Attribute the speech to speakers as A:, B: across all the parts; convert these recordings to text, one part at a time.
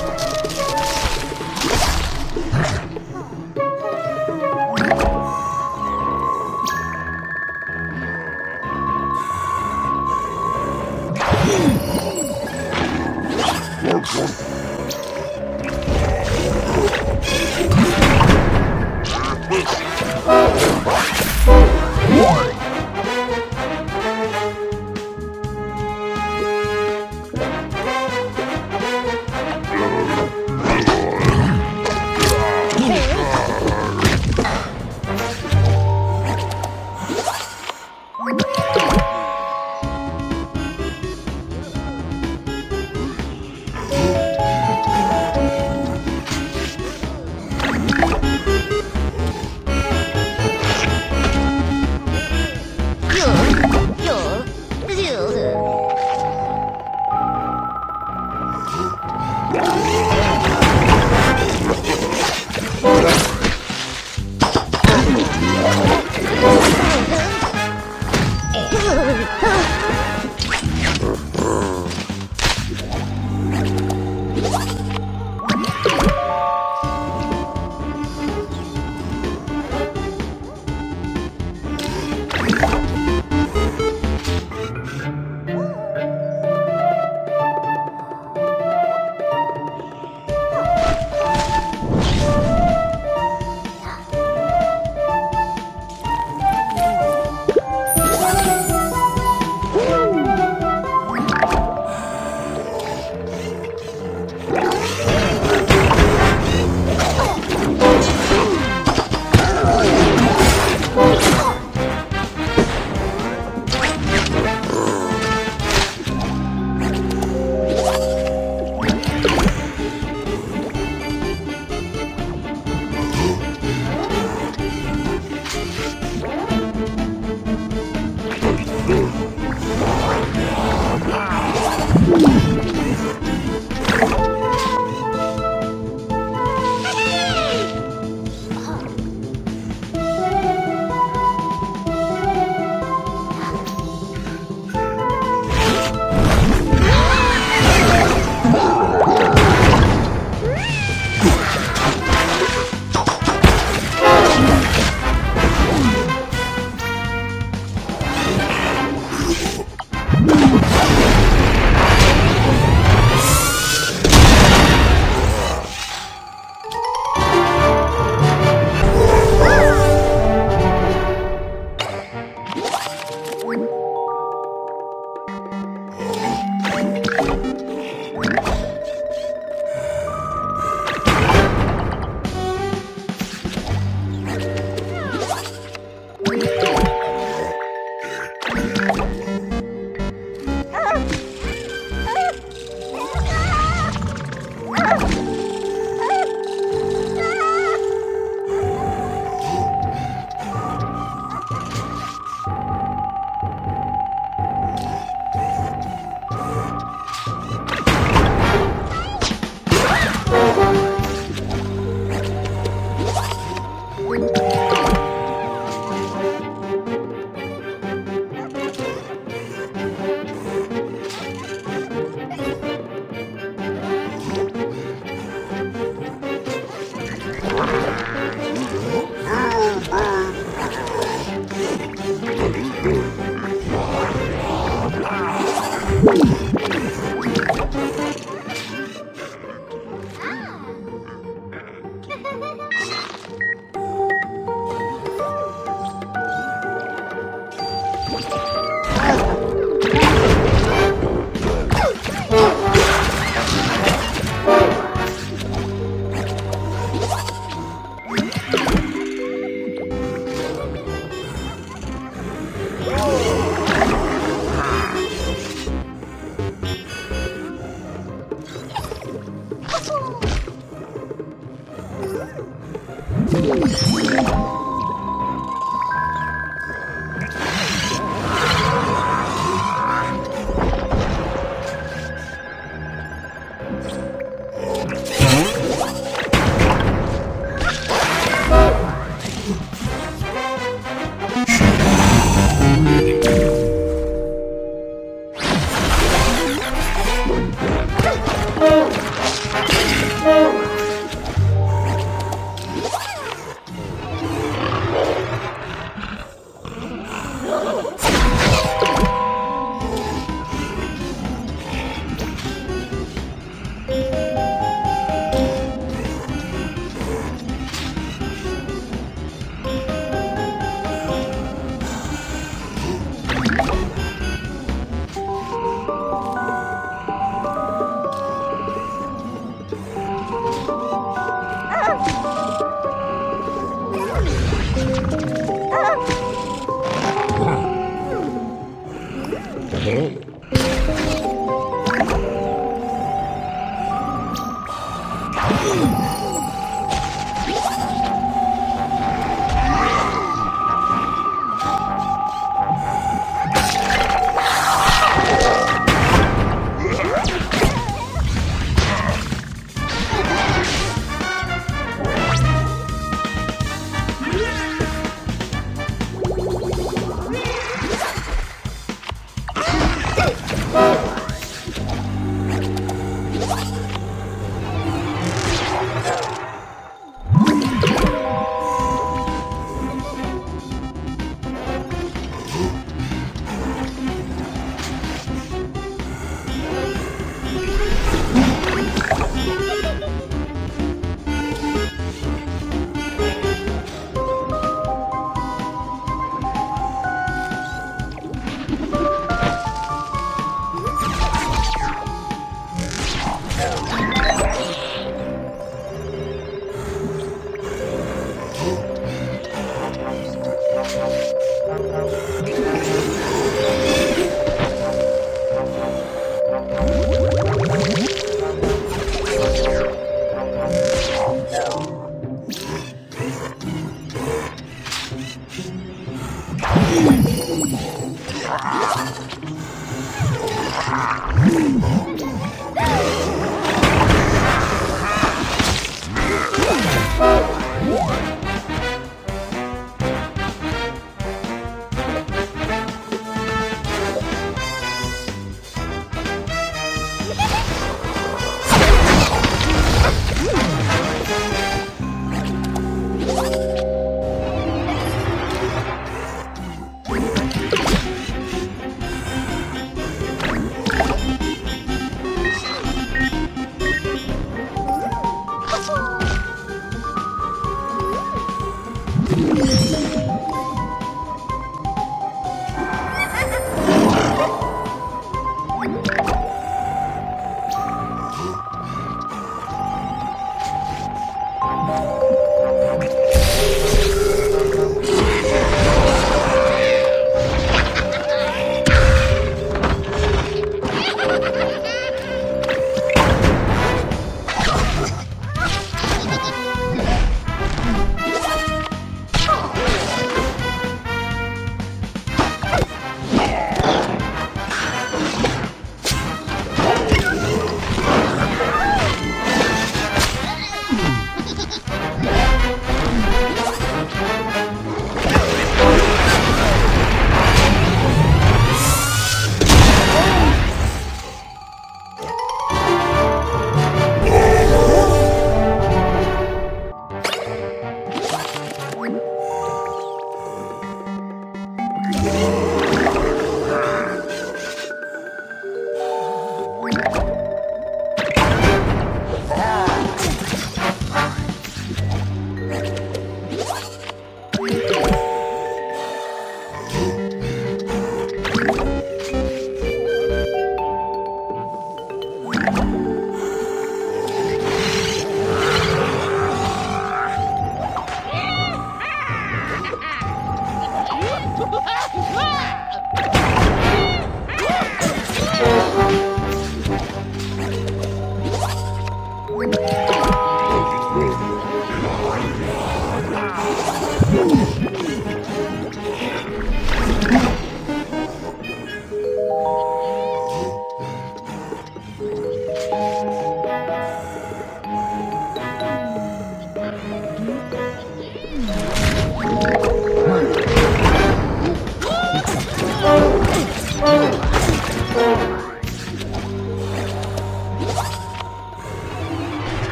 A: 战。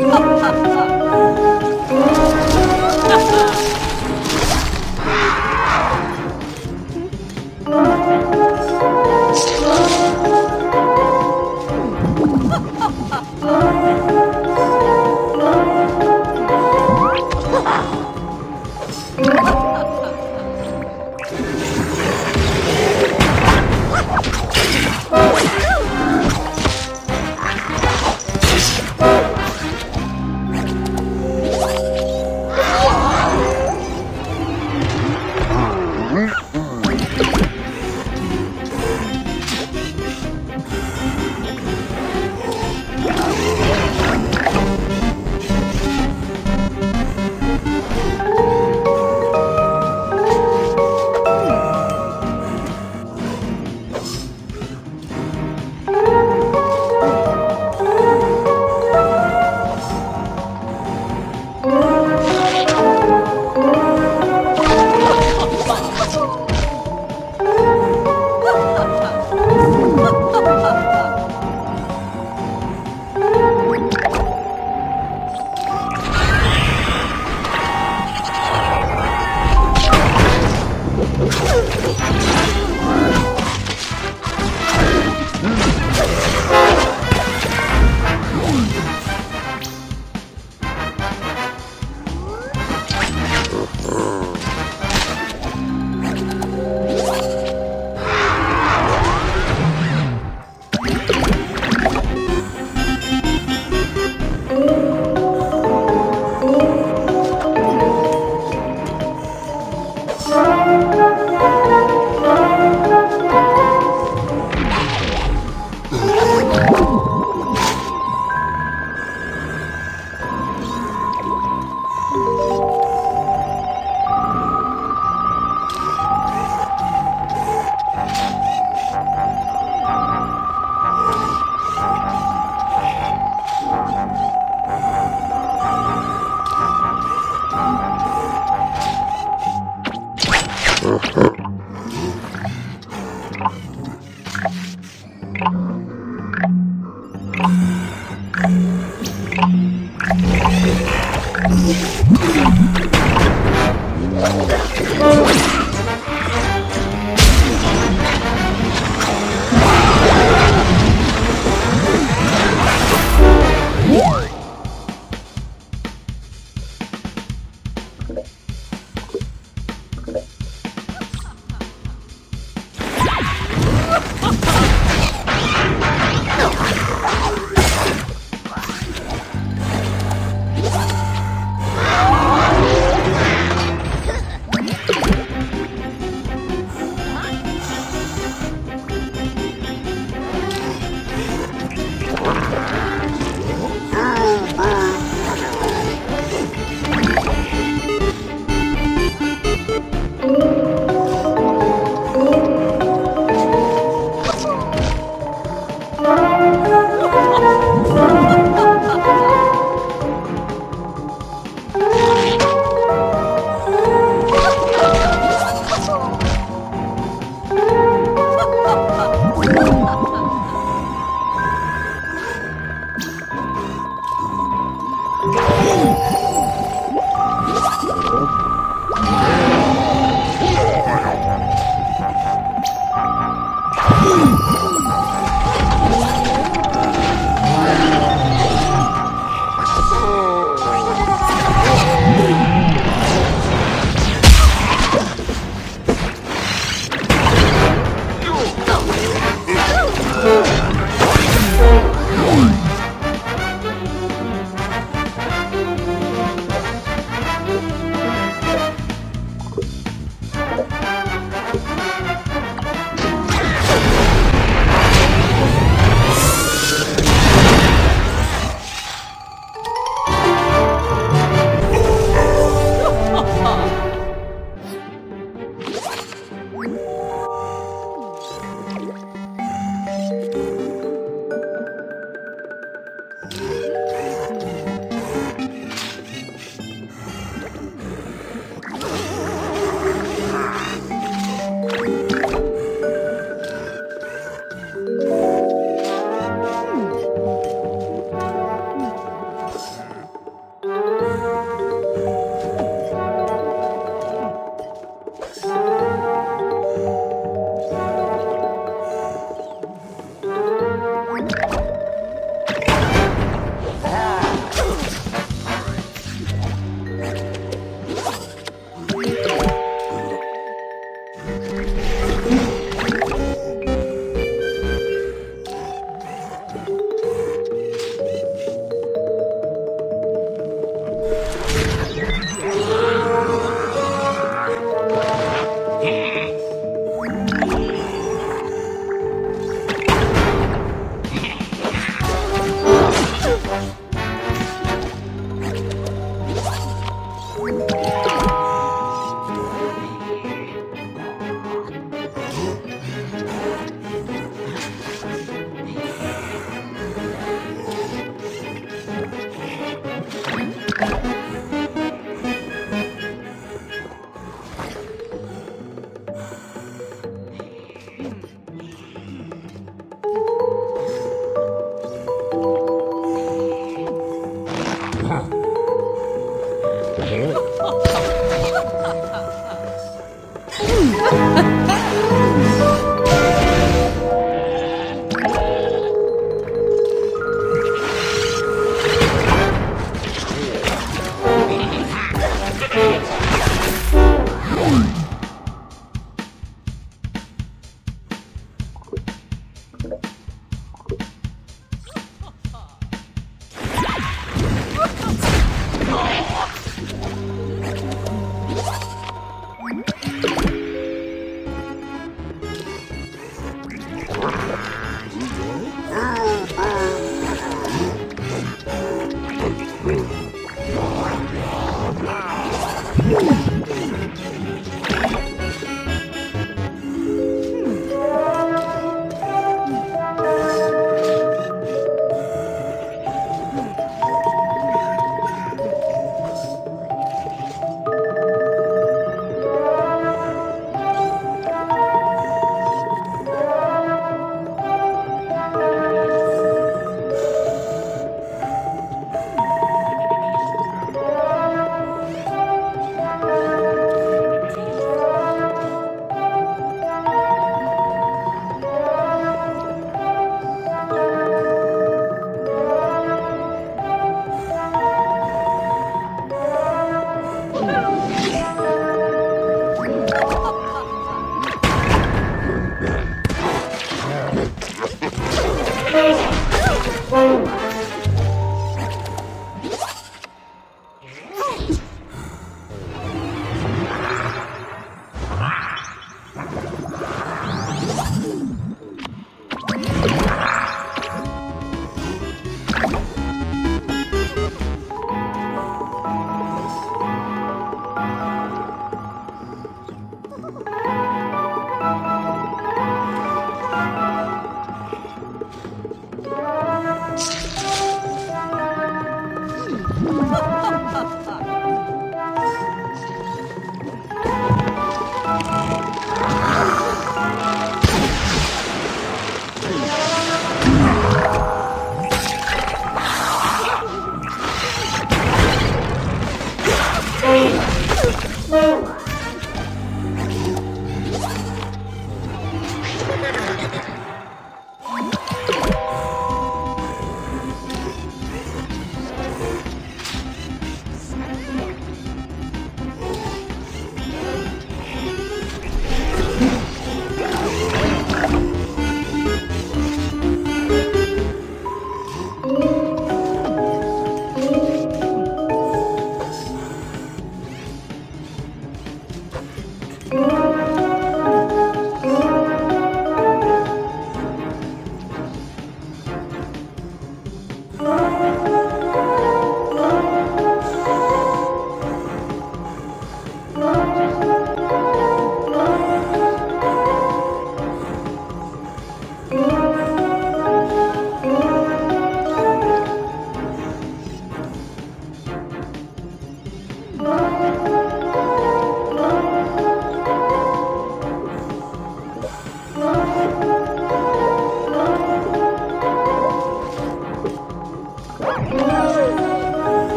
A: 哈哈哈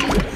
A: Thank you.